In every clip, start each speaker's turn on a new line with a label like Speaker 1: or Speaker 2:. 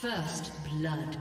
Speaker 1: First blood.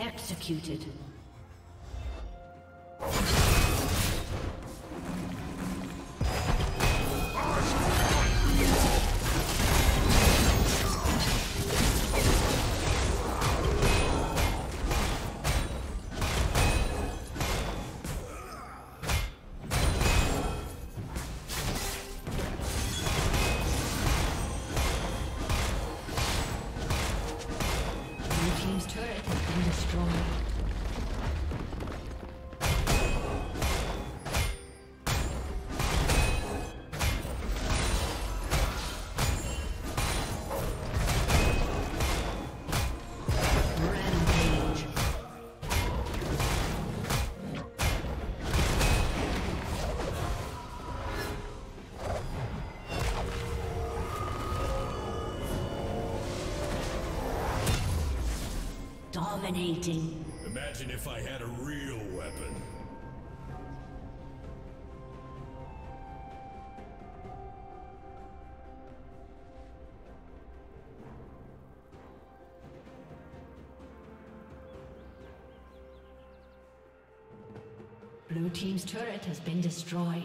Speaker 1: Executed. Dominating.
Speaker 2: Imagine if I had a real weapon.
Speaker 1: Blue Team's turret has been destroyed.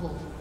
Speaker 3: Unstoppable.